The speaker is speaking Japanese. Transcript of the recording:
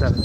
seven.